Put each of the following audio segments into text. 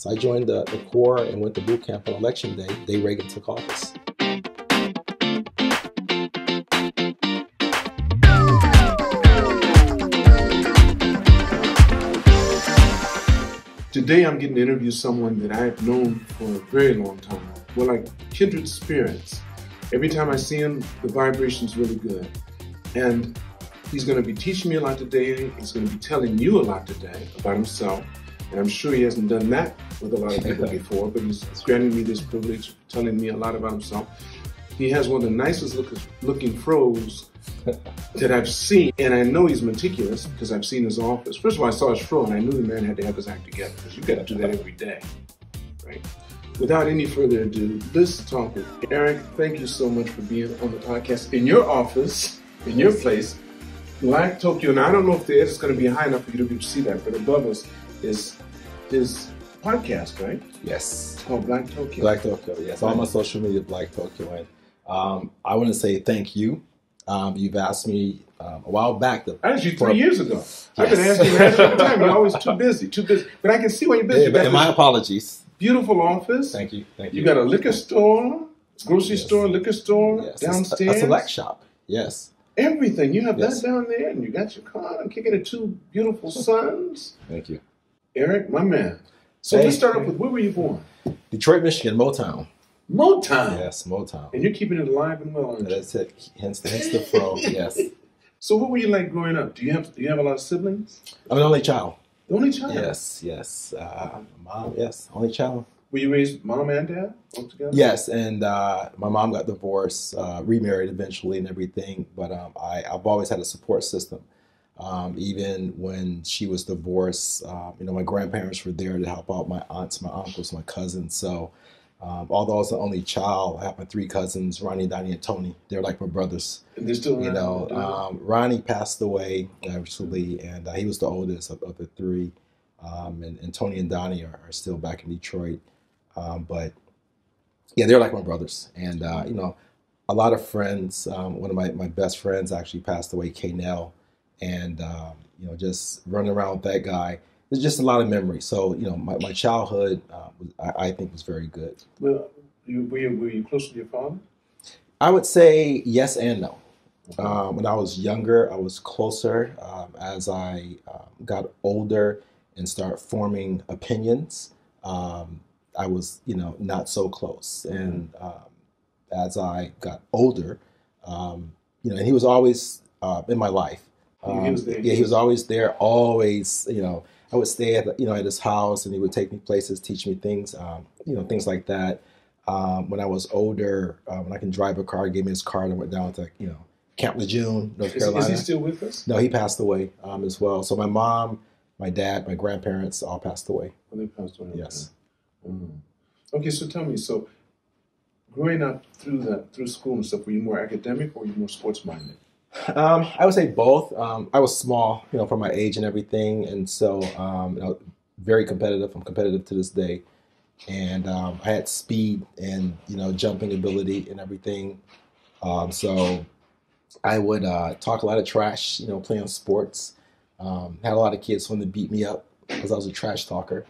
So I joined the, the Corps and went to boot camp on election day, day Reagan took office. Today I'm getting to interview someone that I've known for a very long time. We're like kindred spirits. Every time I see him, the vibration's really good. And he's going to be teaching me a lot today. He's going to be telling you a lot today about himself. And I'm sure he hasn't done that with a lot of people before, but he's granting me this privilege of telling me a lot about himself. He has one of the nicest look, looking fros that I've seen, and I know he's meticulous because I've seen his office. First of all, I saw his fro, and I knew the man had to have his act together because you got to do that every day, right? Without any further ado, let's talk with Eric. Thank you so much for being on the podcast in your office, in your place, Black Tokyo. Now I don't know if the edit is going to be high enough for you to be able to see that, but above us is his podcast, right? Yes. Called Black Tokyo. Black Tokyo, yes. All my social media, Black Tokyo. And um, I want to say thank you. Um, you've asked me um, a while back. Asked you three years ago. I've been asking you the time. You're always too busy, too busy. But I can see why you're busy. Yeah, and my apologies. beautiful office. Thank you. Thank you. You got a liquor store, grocery Yes. store, liquor store, yes. downstairs. A, select shop. Yes. Everything. You have Yes. that down there, and you got your car and kicking it two beautiful sons. Thank you. Eric, my man. So Hey. let's start off with where were you born? Detroit, Michigan, Motown. Motown. Yes, Motown. And you're keeping it alive and well, aren't you? That's it. Hence, hence the fro. Yes. So what were you like growing up? Do you have do you have a lot of siblings? I'm an only child. The only child. Yes, yes. Uh, mom, yes, only child. Were you raised mom and dad both together? Yes, and uh, my mom got divorced, uh, remarried eventually, and everything. But um, I, I've always had a support system. Um, even when she was divorced, um, you know, my grandparents were there to help out my aunts, my uncles, my cousins. So, um, although I was the only child, I have my three cousins, Ronnie, Donnie, and Tony. They're like my brothers. They're still You know, um, Ronnie passed away actually, and uh, he was the oldest of, of the three. Um, and, and Tony and Donnie are, are still back in Detroit. Um, but yeah, they're like my brothers. And, uh, you know, a lot of friends. Um, one of my, my best friends actually passed away, K. Nell. And, um, you know, just running around with that guy. There's just a lot of memories. So, you know, my, my childhood, uh, was, I, I think, was very good. Well, you, were, you, were you close to your father? I would say yes and no. Um, when I was younger, I was closer. Um, as I um, got older and start forming opinions, um, I was, you know, not so close. And um, as I got older, um, you know, and he was always uh, in my life. He Um, was there. Yeah, he was always there. Always, you know, I would stay at, you know, at his house, and he would take me places, teach me things, um, you know, things like that. Um, when I was older, uh, when I can drive a car, he gave me his car and I went down to, you know, Camp Lejeune, North Is, Carolina. is he still with us? no, he passed away um, as well. So my mom, my dad, my grandparents all passed away. Oh, they passed away. Yes. Okay. Mhm. Okay, so tell me, so growing up through the through school and stuff, were you more academic or were you more sports minded? Um, I would say both. Um, I was small, you know, for my age and everything, and so um, you know, very competitive. I'm competitive to this day, and um, I had speed and you know jumping ability and everything. Um, so I would uh, talk a lot of trash, you know, playing sports. Um, had a lot of kids wanting to beat me up because I was a trash talker.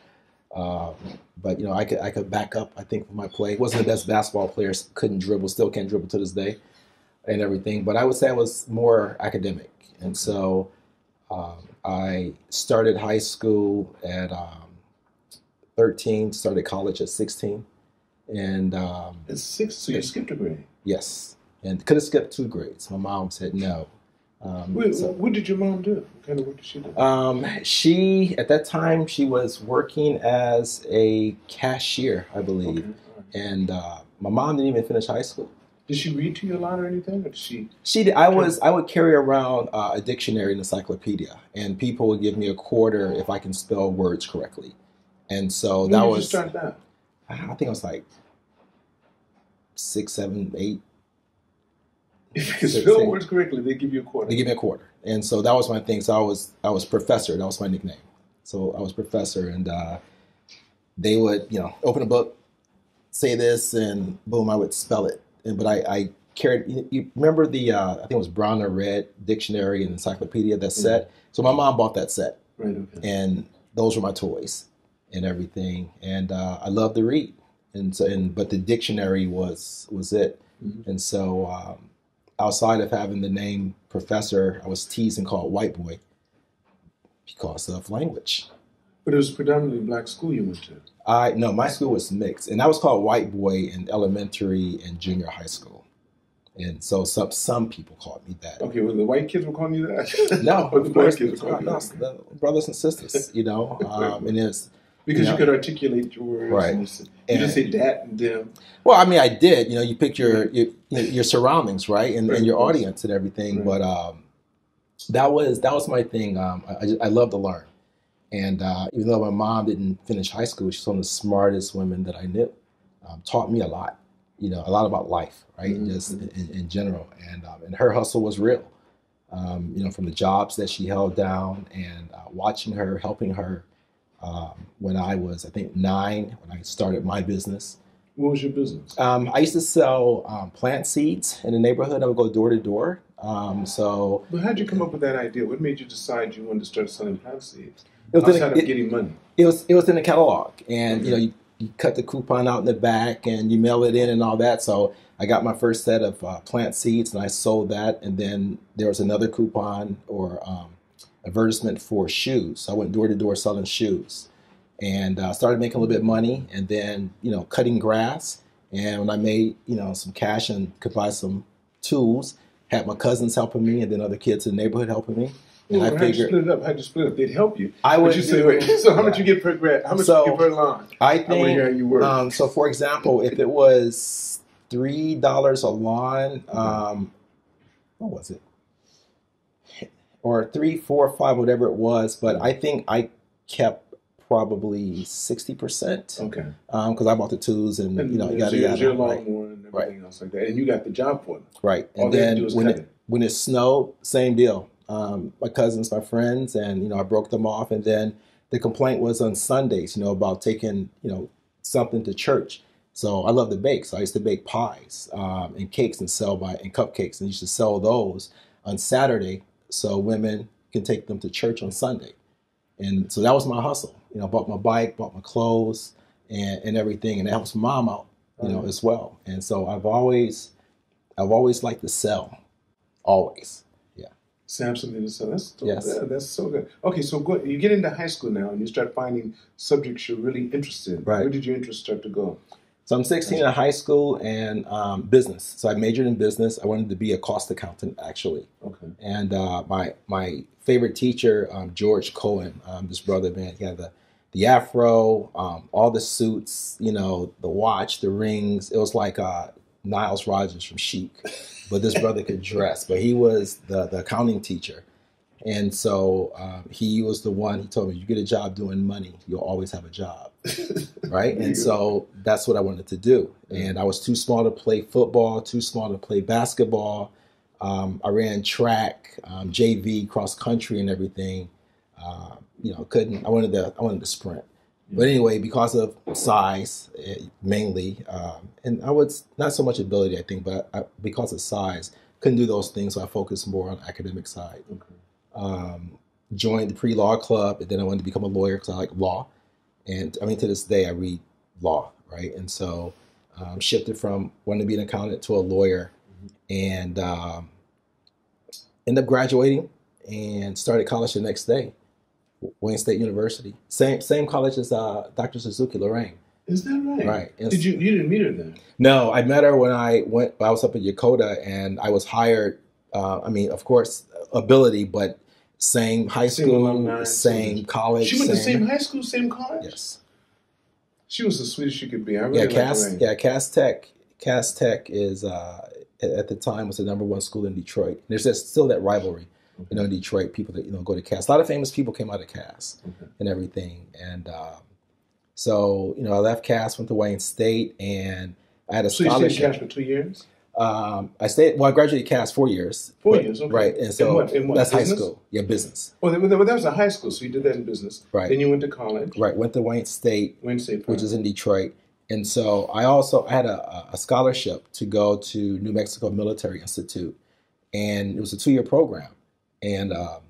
But you know, I could I could back up. I think with my play, wasn't the best basketball player. Couldn't dribble. Still can't dribble to this day, and everything. But I would say I was more academic, and so um, I started high school at um, 13. Started college at 16, and um, At six, so you skipped a grade. yes, and could have skipped two grades. My mom said no. Um, Wait, so- what did your mom do? What kind of work did she do? um, she at that time she was working as a cashier, I believe, Okay, and uh, my mom didn't even finish high school. Did she read to you a lot or anything, or did she? She, did, I was, I would carry around uh, a dictionary and encyclopedia, and people would give me a quarter if I can spell words correctly, and so When that did you was, start that? I think I was like six, seven, eight. If you Six, spell eight. words correctly, they give you a quarter. They give me a quarter, and so that was my thing. So I was, I was professor. That was my nickname. So I was professor, and uh, they would, you know, open a book, say this, and boom, I would spell it. But I, I carried. You, you remember the, uh, I think it was brown or red dictionary and encyclopedia that set. So my mom bought that set, Right. Okay. and those were my toys. and everything. And uh, I love to read, and so and but the dictionary was was it. Mhm. And so um, outside of having the name professor, I was teased and called white boy because of language. But it was predominantly black school you went to. I no, my school was mixed, and I was called white boy in elementary and junior high school. And so some some people called me that. Okay, well, the white kids were calling you that? No, or the black kids were calling you that? the brothers and sisters, you know, um, and it's Because Yeah. you could articulate your words. Right. And you, you didn't say that and them. well, I mean, I did, you know, you pick your your, your surroundings, right, and, Right, and your audience and everything. Right. But um, that was that was my thing. Um, I, just- I love to learn, and uh, even though my mom didn't finish high school, she's one of the smartest women that I knew. Um, taught me a lot, you know, a lot about life, right, Mhm. just in, in general. And um, and her hustle was real. Um, you know, from the jobs that she held down and uh, watching her, helping her. Um, when I was, I think, nine, when I started my business, What was your business? um, I used to sell um, plant seeds in the neighborhood. I would go door to door. Um, so But how'd you come up with that idea? What made you decide you wanted to start selling plant seeds? It was, in Outside the, of it, getting money. it was it was in the catalog, and you know you, you cut the coupon out in the back and you mail it in and all that. So I got my first set of uh, plant seeds and I sold that, and then there was another coupon or um, advertisement for shoes. So I went door to door selling shoes, and uh, started making a little bit of money, and then you know cutting grass. And when I made you know some cash and could buy some tools, had my cousins helping me, and then other kids in the neighborhood helping me. And Well, I how'd you split it up? How'd you split it up? They'd help you. I would you say, wait, so how much yeah. you get per grad? How much So, you get per line? I how think you work. Um, so, for example, if it was three dollars a lawn, um, what was it? Or three, four, five, whatever it was. But I think I kept probably sixty percent okay. because I bought the tools and, And you know yada your, yada. right, lawnmower and everything else like that. And you got the job for them. right. All And then do is when it. when it snowed, same deal. Um, my cousins, my friends, and you know I broke them off. And then the complaint was on Sundays, you know, about taking you know something to church. So I love to bake. So I used to bake pies um, and cakes and sell by and cupcakes, and used to sell those on Saturday so women can take them to church on Sunday. And so that was my hustle. You know, bought my bike, bought my clothes, and, and everything, and it helps mom out, you know, as well. And so I've always, I've always liked to sell, always. So something to. That's so, Yes. that- that's so good. Okay, so go, you get into high school now and you start finding subjects you're really interested in. Right. Where did your interest start to go? So I'm 16 in high school and um, business. So I majored in business. I wanted to be a cost accountant actually. Okay. And uh, my my favorite teacher, um, George Cohen, um, this brother man, he had the the afro, um, all the suits, you know, the watch, the rings. It was like uh, Niles Rodgers from Chic, but this brother could dress. But he was the the accounting teacher, and so um, he was the one. He told me, "You get a job doing money, you'll always have a job." right? And so that's what I wanted to do. And I was too small to play football, too small to play basketball. Um, I ran track, um, JV, cross country, and everything. Uh, you know, couldn't. I wanted to. I wanted to sprint. But anyway, because of size, eh, mainly, um, and I was not so much ability, I think, but I, because of size, couldn't do those things. So I focused more on academic side. Okay. Um, joined the pre-law club, and then I wanted to become a lawyer because I like law. And I mean, to this day, I read law, right? And so um, shifted from wanting to be an accountant to a lawyer, and um, ended up graduating and started college the next day, Wayne State University, same same college as uh, Dr. Suzuki Lorraine. Is that right? Right. Did you you didn't meet her then? no, I met her when I went. I was up at Yokota, and I was hired. Uh, I mean, of course, ability, but same high Same school, alumni, same same- college. She went to same high school, same college. Yes. She was the sweetest she could be. I really Yeah, Cass. Yeah, Cass Tech. Cass Tech is uh, at the time was the number one school in Detroit. There's still that rivalry, you know, in Detroit. People that you know go to Cass. A lot of famous people came out of Cass Okay. and everything. And um, so you know, I left Cass, went to Wayne State, and I had a So you stayed in. Cass for two years? Um, I stayed. Well, I graduated Cass four years. Four but- years, okay. right? And In so what- in what, that's high school. Yeah, business. Well, that, well, that was a high school, so you did that in business. Right. Then you went to college. Right. Went to Wayne State, Wednesday, which is in Detroit. And so I also had a, a scholarship to go to New Mexico Military Institute, and it was a two-year program. And um,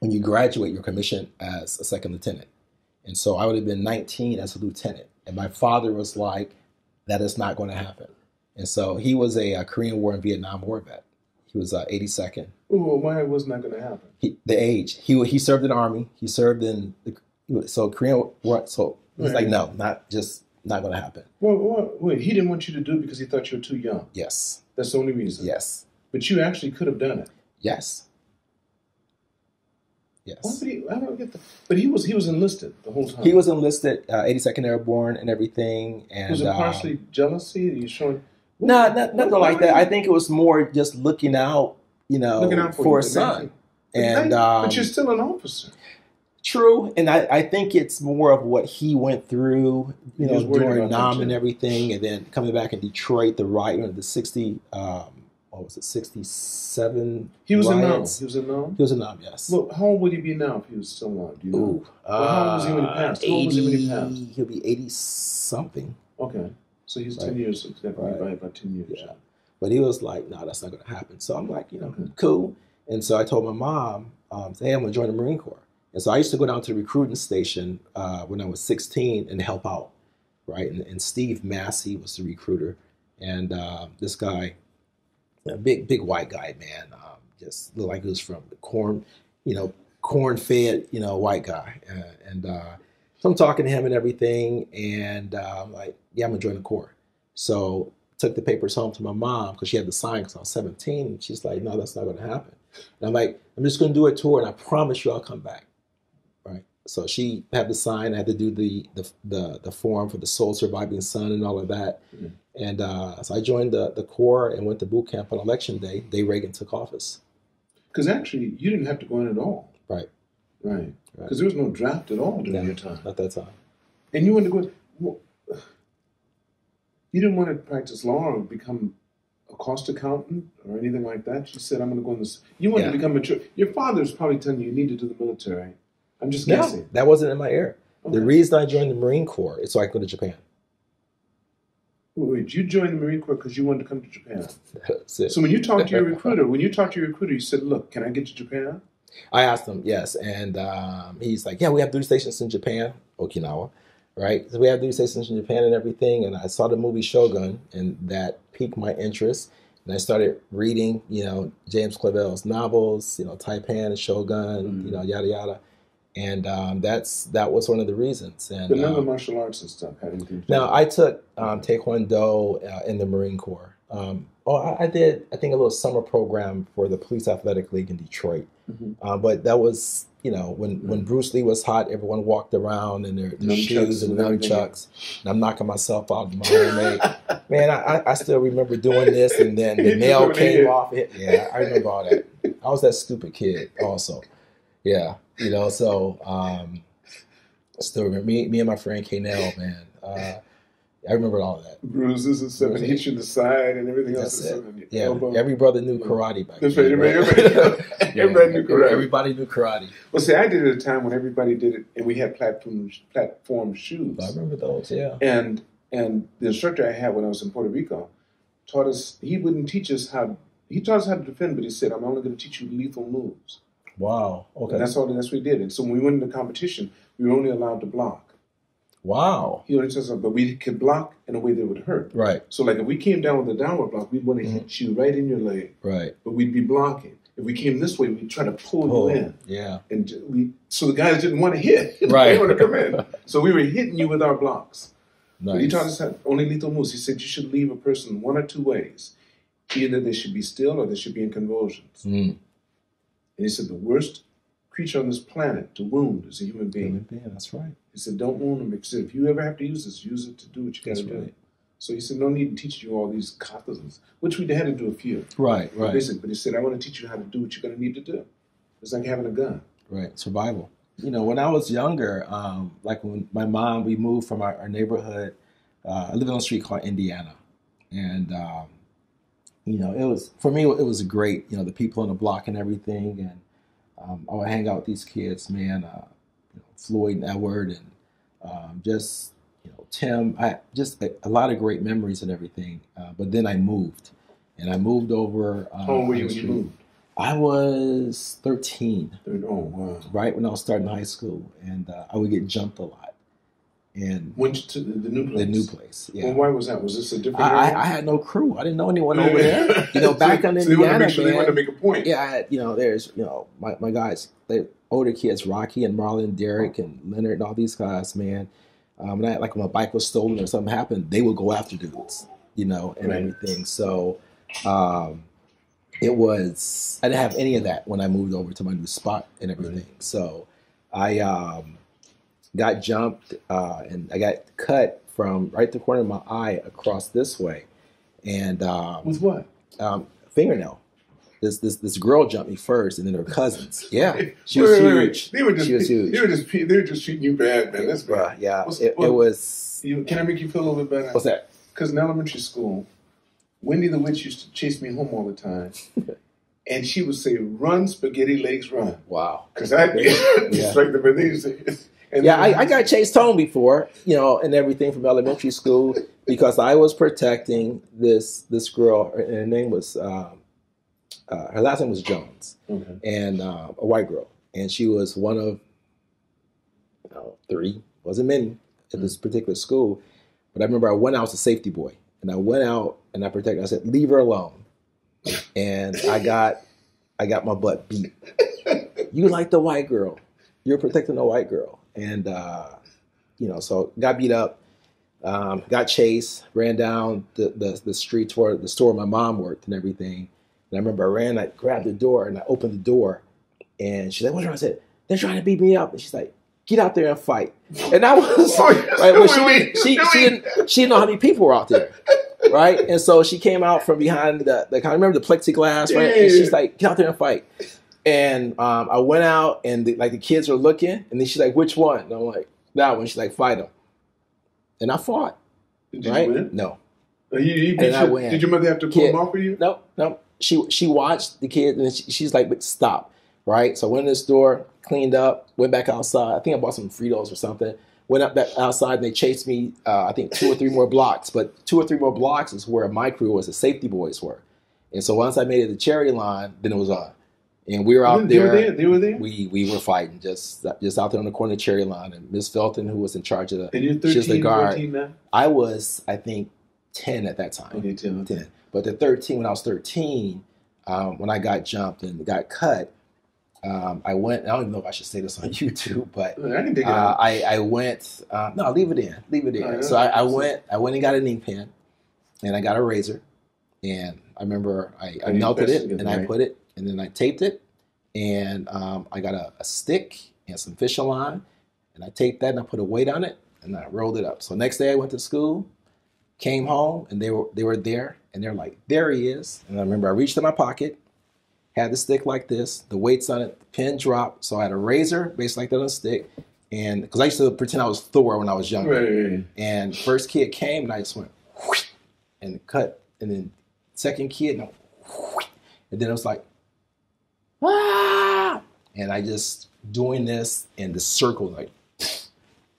when you graduate, you're commissioned as a second lieutenant. And so I would have been 19 as a lieutenant. And my father was like, that is not going to happen. And so he was a, a Korean War and Vietnam War vet. He was uh, 82nd. Well, why was not going to happen? He, the age. He he served in the army. He served in the so Korean War. So he's Right. like, no, not just not going to happen. Well, well, wait, he didn't want you to do it because he thought you were too young. Yes, That's the only reason. yes, But you actually could have done it. yes, Why yes. would he? I don't get the. But he was he was enlisted the whole time. He was enlisted, uh, 82nd Airborne, and everything. And Was it uh, partially jealousy? You showing? No, not, nothing like that. I think it was more just looking out, you know, looking out for, for his son. And hey, um, but you're still an officer. true, and I, I think it's more of what he went through, you He know, during Nam and everything, and then coming back in Detroit, the riot, you know, the sixty, um, what was it, sixty-seven? He was a Nam. He was a Nam. He was a Nam, yes. Well, how old would he be now if he was still alive? Do you know? Ooh, Well, how old was he when he uh, passed? How old was he when he 80 passed? He'll be eighty something. Okay, so he's ten years. Exactly, Right. right. about ten years. Yeah. But he was like, no, that's not going to happen. So I'm like, you know, Okay. cool. And so I told my mom, um, hey, I'm going to join the Marine Corps. And so I used to go down to the recruiting station uh, when I was 16 and help out, right? And, and Steve Massey was the recruiter. And uh, this guy, a big, big white guy, man, um, just looked like he was from the corn, you know, corn fed, you know, white guy. Uh, and uh, so I'm talking to him and everything. And uh, I'm like, yeah, I'm to join the Corps. So took the papers home to my mom because she had to sign because I was 17. And she's like, no, that's not going to happen. And I'm like, I'm just going to do a tour and I promise you I'll come back. Right. So she had to sign. I had to do the the the, the form for the sole Surviving Son and all of that. Mhm. And uh, so I joined the, the Corps and went to boot camp on election day. Day Reagan took office. Because actually, you didn't have to go in at all. Right. Right. Right. Because there was no draft at all during your time. At that time. And you wanted to go. Well, you didn't want to practice law or become a cost accountant or anything like that. You said, "I'm going to go in this." You wanted Yeah. to become a. Your father's probably telling you you need to do the military. I'm just No, guessing. that wasn't in my ear. Okay. The reason I joined the Marine Corps is so I could go to Japan. Wait, you joined the Marine Corps because you wanted to come to Japan. That's it. So when you talked to your recruiter, when you talked to your recruiter, you said, "Look, can I get to Japan?" I asked him, yes, and um, he's like, yeah, we have duty stations in Japan, Okinawa, right? So we have duty stations in Japan and everything. And I saw the movie Shogun, and that piqued my interest. And I started reading, you know, James Clavell's novels, you know, Tai-Pan and Shogun, Mhm. you know, yada yada. And um, that's that was one of the reasons. And But none of the um, martial arts and stuff had anything. to do now with I took um, Taekwondo uh, in the Marine Corps. Um, oh, I, I did, I think, a little summer program for the Police Athletic League in Detroit. Mhm. Uh, but that was, you know, when, when Bruce Lee was hot, everyone walked around in their, their shoes and nunchucks. And I'm knocking myself out in my homemade. Man, I, I- I still remember doing this, and then the nail came off it. Yeah, I remember all that. I was that stupid kid, also. Yeah, you know. So, um, still remember me, me and my friend Kanell, man. Uh, I remember all of that. bruises and stuff, and Bruises. hit you in the side and everything else. That's it. and Yeah, elbow. every brother knew karate back That's then. right. right? Everybody, Yeah, everybody knew karate. Everybody knew karate. Well, see, I did it at a time when everybody did it, and we had platform platform shoes. I remember those. Yeah. And and the instructor I had when I was in Puerto Rico taught us. He wouldn't teach us how. He taught us how to defend, but he said, "I'm only going to teach you lethal moves." Wow. Okay. And that's all. That's what we did. And so when we went into competition, we were only allowed to block. wow. He only said something, but we could block in a way that would hurt. Right. So, like if we came down with a downward block, we'd want to Mm-hmm. hit you right in your leg, Right. but we'd be blocking. If we came this way, we'd try to pull Oh, you in. yeah. and we so the guys didn't want to hit. Right. they want to come in. So we were hitting you with our blocks. But he Nice. taught us how, only lethal moves. He said you should leave a person one or two ways. Either they should be still or they should be in convulsions. Mm. And he said the worst creature on this planet to wound is a human being. Human being, That's right. He said don't wound them. He said if you ever have to use this, use it to do what you got to do. So he said no need to teach you all these katas, which we had to do a few. Right. Right. Basic, but he said I want to teach you how to do what you're going to need to do. It's like having a gun. Right. Survival. You know, when I was younger, um, like when my mom, we moved from our, our neighborhood. Uh, I lived on a street called Indiana, and um, you know, it was for me. It was great. You know, the people on the block and everything, and um, I would hang out with these kids, man. Uh, you know, Floyd and Edward, and um, just you know Tim. I just a, a lot of great memories and everything. Uh, but then I moved, and I moved over. Uh, How old were you when you moved? I was 13, Third- Oh wow. right when I was starting high school, and uh, I would get jumped a lot. And Went to the, new place. the new place, yeah. Well, why was that? Was this a different? I, area? I, I had no crew. I didn't know anyone over there. You know, back so, in so they wanted to Indiana, make sure they wanted to make a point. Yeah, I had, you know, there's, you know, my, my guys, the older kids, Rocky and Marlon, Derek and Leonard and all these guys, man. Um, and I, like when my bike was stolen or something happened, they would go after dudes, you know, and Right. everything. So um, it was, I didn't have any of that when I moved over to my new spot and everything. So I um, got jumped uh, and I got cut from right the corner of my eye across this way. And um, With what? um, fingernail. This this this girl jumped me first, and then her cousins. Yeah, she Wait, was wait, wait, huge. They were just She was huge. they were just they were just treating you bad, man. That's bad. Yeah, What's- it, it was. You, can I make you feel a little bit better? What's that? Because in elementary school, Wendy the witch used to chase me home all the time, and she would say, "Run, spaghetti legs, run." Wow. Because I Yeah. it's like the they to- and Yeah, I, I got chased home before, you know, and everything from elementary school because I was protecting this this girl. and Her name was um, uh, her last name was Jones. Okay. and uh, a white girl, and she was one of you know, three, wasn't many at this particular school. But I remember I went out as a safety boy, and I went out and I protected. I said, "Leave her alone," and I got I got my butt beat. You like the white girl? You're protecting the white girl, and uh, you know, so got beat up. Um, got chased, ran down the, the, the street toward the store my mom worked and everything. And I remember I ran, I grabbed the door and I opened the door. And she's like, What's wrong? I said, They're trying to beat me up. And she's like, Get out there and fight. And I was Oh, like, well, she, didn't- she, she, didn't, she didn't know how many people were out there. Right. And so she came out from behind the, the I remember the plexiglass, right? And she's like, Get out there and fight. And um, I went out and the, like the kids were looking. And then she's like, Which one? And I'm like, That one. She's like, Fight him. And I fought. Did you win? No. You- you And I win. Did your mother have to pull Kid. them off for you? No, no. She she watched the kid and she, she's like, "But stop!" Right. So I went in the store, cleaned up, went back outside. I think I bought some Fritos or something. Went up back outside and they chased me. Uh, I think two or three more blocks, but two or three more blocks is where my crew was. The safety boys were. And so once I made it to Cherry Line, then it was on. And we were out they there. were there. They were there. We we were fighting just just out there on the corner of Cherry Line. And Miss Felton, who was in charge of the, and you're she's the 13, guard. 14 now. I was I think ten at that time. Okay, tell me. 10. But the 13, when I was 13, um, when I got jumped and got cut, um, I went, I don't even know if I should say this on YouTube, but I can dig it uh, out. I, I went, uh, no, leave it in, leave it in. Right, so I, I went, I went and got an ink pen and I got a razor and I remember I, I melted it and I put it and then I taped it and um, I got a, a stick and some fishing line and I taped that and I put a weight on it and I rolled it up. So next day I went to school, came home and they were they were there and they're like, there he is. And I remember I reached in my pocket, had the stick like this, the weights on it, the pin dropped. So I had a razor based like that on a stick. And because I used to pretend I was Thor when I was younger. Right. And first kid came and I just went and cut. And then second kid, and, I and then it was like, ah! And I just doing this in the circle, like,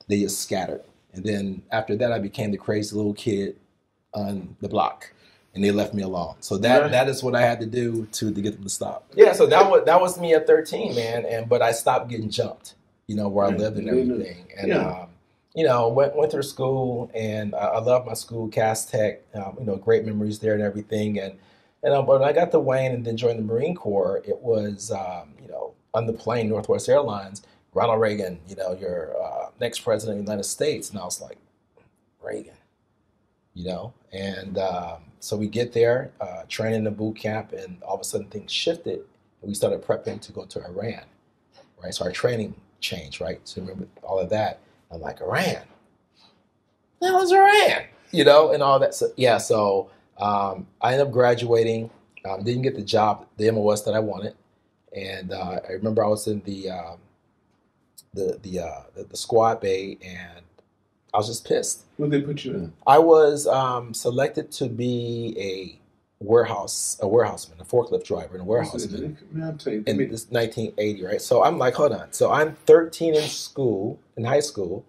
they just scattered. And then after that, I became the crazy little kid on the block. And they left me alone. So that Right. that is what I had to do to, to get them to stop. Yeah, so that was that was me at 13, man. And but I stopped getting jumped, you know, where I lived and Yeah, yeah. everything. And Yeah. um, you know, went went through school, and I, I love my school, Cass Tech. Um, you know, great memories there and everything. And and um, when I got to Wayne and then joined the Marine Corps, it was um, you know on the plane, Northwest Airlines, Ronald Reagan, you know, your uh, next president of the United States, and I was like, Reagan, you know, and um, so we get there, uh, training the boot camp, and all of a sudden things shifted, and we started prepping to go to Iran, right? So our training changed, right? So remember all of that. I'm like, Iran? That was Iran? You know, and all that. So, yeah, so um, I ended up graduating. Um, didn't get the job, the MOS that I wanted, and uh, I remember I was in the um, the the, uh, the the squad bay, and I was just pissed. What they put you in? I was um, selected to be a warehouse a warehouseman, a forklift driver, and a warehouseman Man, you. in this 1980, right? So I'm like, hold on. So I'm 13 in school, in high school.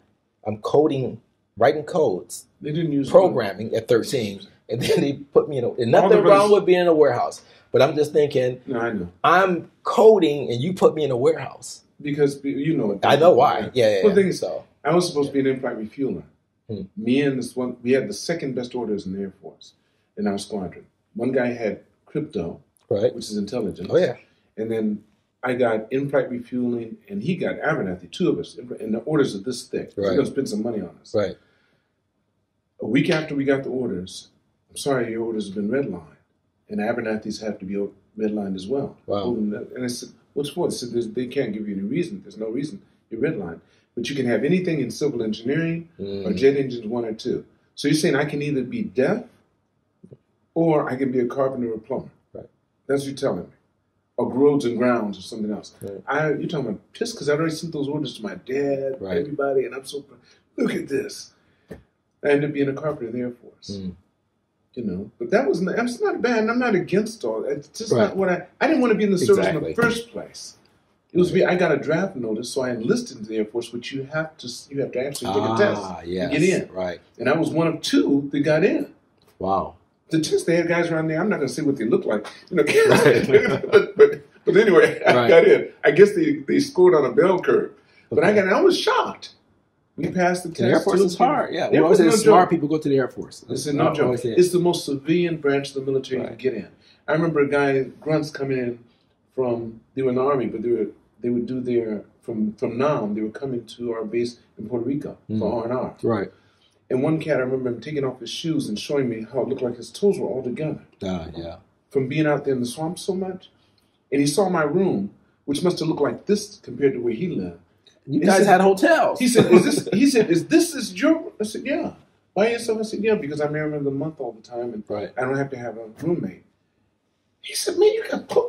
I'm coding, writing codes, they didn't use programming at 13, and then they put me in a, and nothing wrong with being in a warehouse. But I'm just thinking, No, I know I'm coding and you put me in a warehouse. because you know it. I know why. Yeah, yeah. Well, yeah. thing is, so I was supposed to be an in-flight refueler. Hmm. Me and this one, we had the second best orders in the Air Force in our squadron. One guy had crypto, right. which is intelligence. Oh yeah. And then I got in-flight refueling, and he got Abernathy, two of us, and the orders are this thick. He's Right. going to spend some money on us. Right. A week after we got the orders, sorry, your orders have been redlined. And Abernathy's have to be redlined as well. Wow. And I said, what's for? They said, "There's- they can't give you any reason. There's no reason you're redlined. But you can have anything in civil engineering or Mm. jet engines one or two. So you're saying I can either be deaf or I can be a carpenter or plumber. Right. That's what you're telling me. Or roads and grounds or something else. Right. I, you're talking about pissed because I'd already sent those orders to my dad, Right. everybody, and I'm so. Look at this. I ended up being a carpenter in the Air Force. Mm. You know, but that was not, that's not bad. and I'm not against all. It's just Right. not what I. I didn't want to be in the service in the first place. It was. I got a draft notice, so I enlisted into the Air Force, which you have to. You have to actually take a test Ah, to get in. Right. And I was one of two that got in. Wow. The test, they had guys around there. I'm not going to say what they look like, you know. Right. but, but but anyway, I Right. got in. I guess they they scored on a bell curve, but I got. I was shocked. We passed the test. The Air Force is hard. Yeah. We always say no smart joke. people go to the Air Force. This is no joke. It's the most civilian branch of the military you Right. can get in. I remember a guy grunts coming in from they were in the army, but they were they would do their from from Nam. They were coming to our base in Puerto Rico Mm. for R and R. Right. And one cat, I remember him taking off his shoes and showing me how it looked like his toes were all together Ah, yeah. from being out there in the swamp so much. And he saw my room, which must have looked like this compared to where he lived. You guys said- had hotels. He said, "Is this?" He said, "Is this is your?" I said, "Yeah." By yourself? I said, "Yeah," because I'm married the month all the time, and Right. I don't have to have a roommate. He said, "Man, you got put."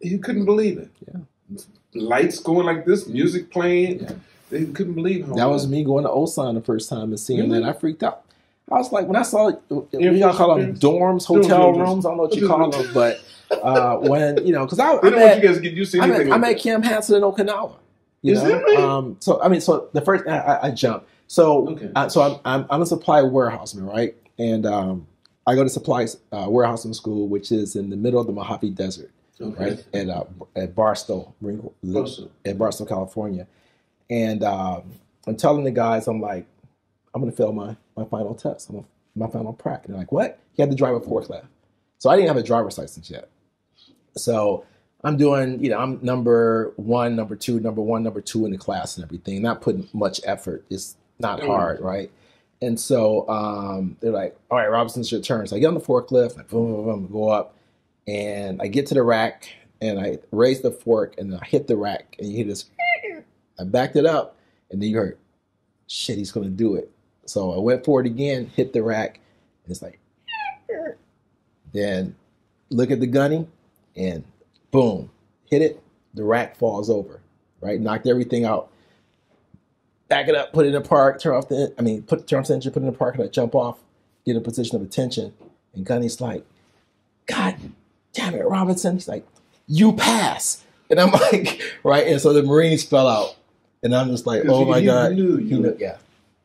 He couldn't believe it. Yeah. Lights going like this, music playing. Yeah. They couldn't believe how That was me going to Osan the first time and seeing Really? that. I freaked out. I was like, when I saw, we gotta call them dorms, hotel rooms. I don't know what you call them, but uh, when you know, because I, I don't want met, you guys to get used to I anything. met, I like met that. Camp Hansen in Okinawa. You Is know, that right? um, so I mean, so the first I, I, I jumped. So, Okay. uh, so I'm, I'm I'm a supply warehouseman, right? And um, I go to supply uh, warehouseman school, which is in the middle of the Mojave Desert, Okay. right? At uh, at Barstow, Barstow. at Barstow, California. And um, I'm telling the guys, I'm like, I'm gonna fail my my final test. I'm gonna, my final prac. And they're like, what? You had to drive a forklift. So I didn't have a driver's license yet. So I'm doing, you know, I'm number one, number two, number one, number two in the class and everything. Not putting much effort. It's not Mm. hard, right? And so um, they're like, all right, Robinson's your turn. So I get on the forklift, like, boom, boom, boom, go up, and I get to the rack, and I raise the fork, and I hit the rack, and you hear this. I backed it up, and then you heard, shit, he's gonna do it. So I went for it again, hit the rack, and it's like, then look at the gunny, and boom, hit it. The rack falls over, right? Knocked everything out. Back it up, put it in park, turn off the, I mean, put turn off the engine, put it in the park, and I jump off, get in a position of attention, and Gunny's like, God damn it, Robinson. He's like, you pass. And I'm like, right? And so the Marines fell out. And I'm just like, oh my God. knew He you. knew- yeah.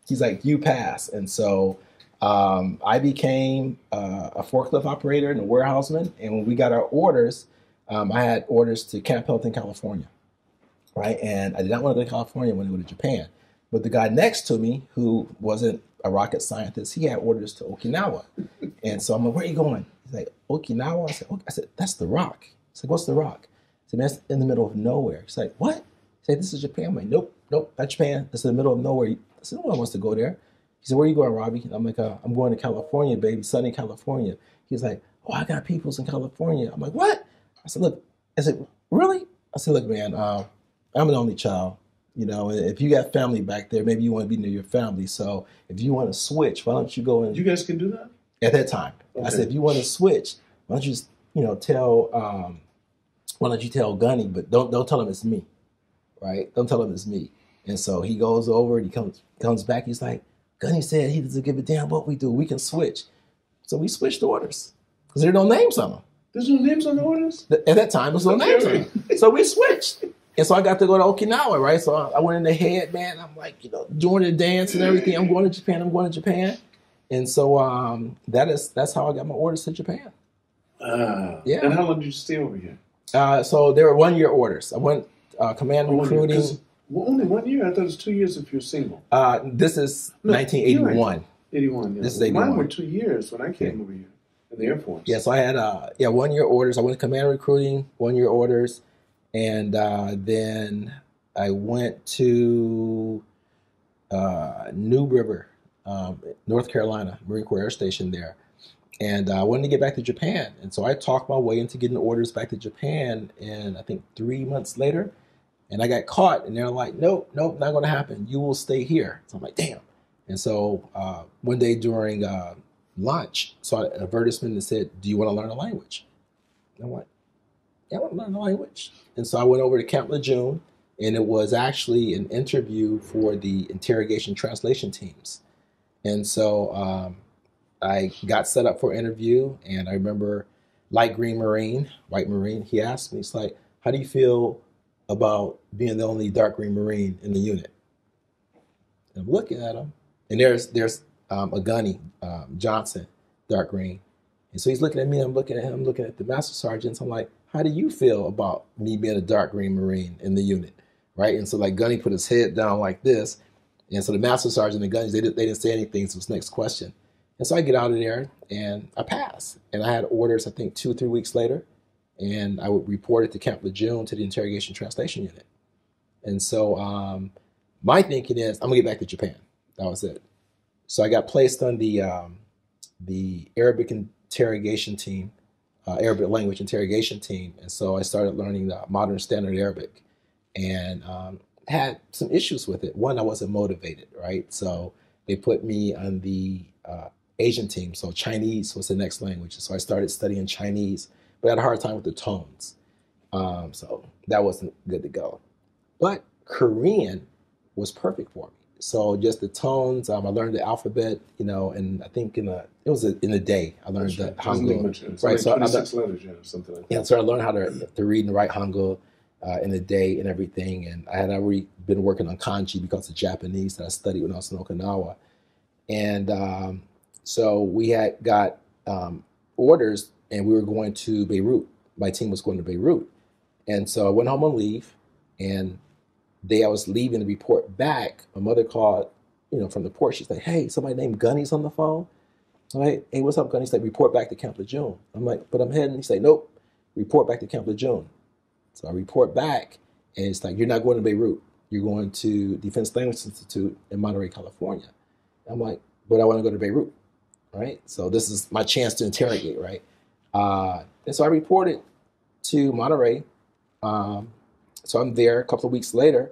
He's like, you pass. And so um, I became uh, a forklift operator and a warehouseman. And when we got our orders, um, I had orders to Camp Pendleton, California. Right. And I did not want to go to California. I wanted to Japan. But the guy next to me, who wasn't a rocket scientist, he had orders to Okinawa. And so I'm like, where are you going? He's like, Okinawa? I said, "Ok." I said, that's the rock. He's like, what's the rock? I said, that's in the middle of nowhere. He's like, what? He said, this is Japan. I'm like, nope, nope, not Japan. Is in the middle of nowhere. I said, no one wants to go there. He said, where are you going, Robbie? And I'm like, uh, I'm going to California, baby, sunny California. He's like, oh, I got peoples in California. I'm like, what? I said, look, I said, really? I said, look, man, uh, I'm an only child. You know, if you got family back there, maybe you want to be near your family. So if you want to switch, why don't you go and You guys can do that. at that time. I said, if you want to switch, why don't you just, you know, tell, um, why don't you tell Gunny, but don't don't tell him it's me, right? Don't tell him it's me. And so he goes over and he comes comes back. He's like, Gunny said he doesn't give a damn what we do. We can switch. So we switched orders because there are no names on them. There's no names on the orders. At that time, there's no names on. So we switched. And so I got to go to Okinawa, right? So I went in the head, man. I'm like, you know, doing the dance and everything. I'm going to Japan. I'm going to Japan. And so um, that is that's how I got my orders to Japan. Uh, Yeah. And how long did you stay over here? Uh, so there were one year orders. I went uh, command Oh, recruiting. Well, only one year. I thought it was two years if you're single. Uh, this is No, 1981. 81. Yeah. This is 81. Mine 81. were two years when I came Okay. over here in the Air Force. Yeah, so I had uh yeah one year orders. I went to command recruiting, one year orders, and uh, then I went to uh, New River, um, North Carolina, Marine Corps Air Station there, and uh, I wanted to get back to Japan, and so I talked my way into getting orders back to Japan, and I think three months later, and I got caught, and they're like, nope, nope, not going to happen. You will stay here. So I'm like, damn. And so uh, one day during uh, lunch, saw an advertisement that said, "Do you want to learn a language?" And I'm "Yeah, I want to learn a language." And so I went over to Camp Lejeune, and it was actually an interview for the interrogation translation teams. And so um, I got set up for interview, and I remember light green Marine, white Marine. He asked me, "It's like, how do you feel about being the only dark green Marine in the unit?" And I'm looking at him, and there's there's um, a gunny um, Johnson, dark green, and so he's looking at me. I'm looking at him. I'm looking at the master sergeants. I'm like, how do you feel about me being a dark green Marine in the unit, right? And so like Gunny put his head down like this, and so the master sergeant and the gunnies they didn't they didn't say anything. So it's next question, and so I get out of there and I pass, and I had orders I think two or three weeks later, and I would report it to Camp Lejeune to the interrogation translation unit, and so um, my thinking is I'm gonna get back to Japan. That was it. So I got placed on the um, the Arabic interrogation team, uh, Arabic language interrogation team, and so I started learning the modern standard Arabic, and um, had some issues with it. One, I wasn't motivated, right? So they put me on the uh, Asian team, so Chinese was the next language. So I started studying Chinese, but I had a hard time with the tones, um, so that wasn't good to go. But Korean was perfect for me. So just the tones, um, I learned the alphabet, you know, and I think in a it was a, in a day I learned That's the right. Hangul. It's Right, like so I- 26 letters, yeah, something like that. Yeah, so I learned how to, to read and write Hangul uh, in a day and everything. And I had already been working on kanji because of Japanese that I studied when I was in Okinawa. And um, so we had got um, orders and we were going to Beirut. My team was going to Beirut. And so I went home on leave. And day I was leaving to report back, my mother called, you know, from the port. She's like, hey, somebody named Gunny's on the phone. I'm like, hey, what's up, Gunny? He's like, report back to Camp Lejeune. I'm like, but I'm heading. He's like, nope, report back to Camp Lejeune. So I report back, and it's like, you're not going to Beirut. You're going to Defense Language Institute in Monterey, California. I'm like, but I want to go to Beirut, right? So this is my chance to interrogate, right? Uh, and so I reported to Monterey. Um, so I'm there a couple of weeks later,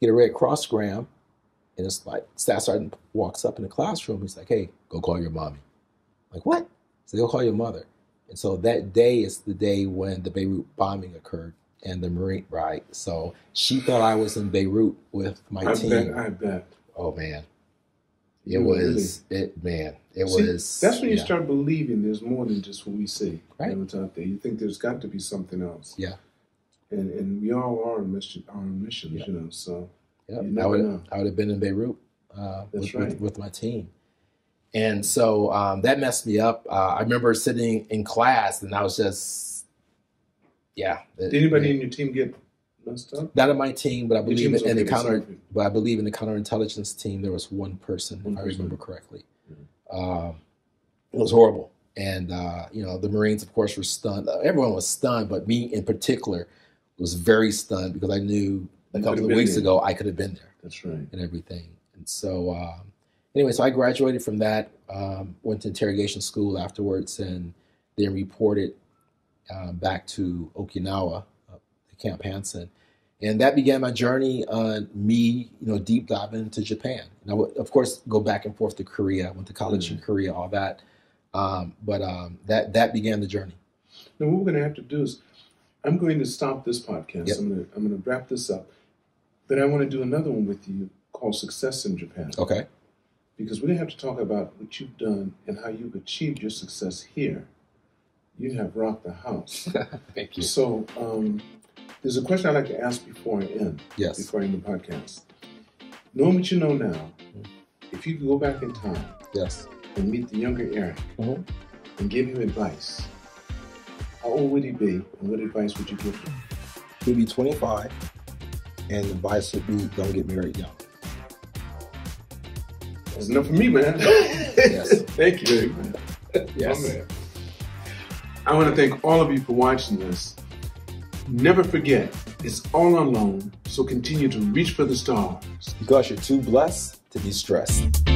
get a Red Cross gram, and it's like staff sergeant walks up in the classroom. He's like, "Hey, go call your mommy." I'm like what? So go call your mother. And so that day is the day when the Beirut bombing occurred and the Marine right. So she thought I was in Beirut with my team. I team. bet. I bet. Oh man, it was it man. It See, was. That's when you yeah. start believing there's more than just what we see. Right. You know, it's out there. You think there's got to be something else. Yeah. And and we all are on mission, on missions, Yeah. you know. So. You I would know. I would have been in Beirut uh, with, right. with, with my team, and so um, that messed me up. Uh, I remember sitting in class and I was just, yeah. it- did anybody in your team get messed up? Not on my team, but I believe in the counter. sorry. But I believe in the counterintelligence team. There was one person, One if I remember correctly. Um, it was horrible, and uh, you know the Marines, of course, were stunned. Uh, Everyone was stunned, but me in particular was very stunned because I knew a couple of weeks there. ago I could have been there That's right. and everything. And so, um, anyway, so I graduated from that, um, went to interrogation school afterwards, and then reported um, back to Okinawa, uh, to Camp Hansen. And that began my journey on me, you know, deep diving into Japan. And I would, of course, go back and forth to Korea. I went to college in Korea, all that. Um, but um, that that began the journey. Now what we're going to have to do is, I'm going to stop this podcast. Yep. I'm going to I'm going to wrap this up, but I want to do another one with you called Success in Japan Okay. because we're going to have to talk about what you've done and how you've achieved your success here. You have rocked the house. Thank you. So um, there's a question I'd like to ask before I end. Yes. Before I end the podcast, knowing what you know now, if you could go back in time Yes. and meet the younger Eric Mhm. and give him advice, How old would he be, and what advice would you give him? He'd be 25, and the advice would be don't get married young. That's enough for me, man. Yes. Thank you. Yes. My man. I want to thank all of you for watching this. Never forget, it's all alone, so continue to reach for the stars. Because you're too blessed to be stressed.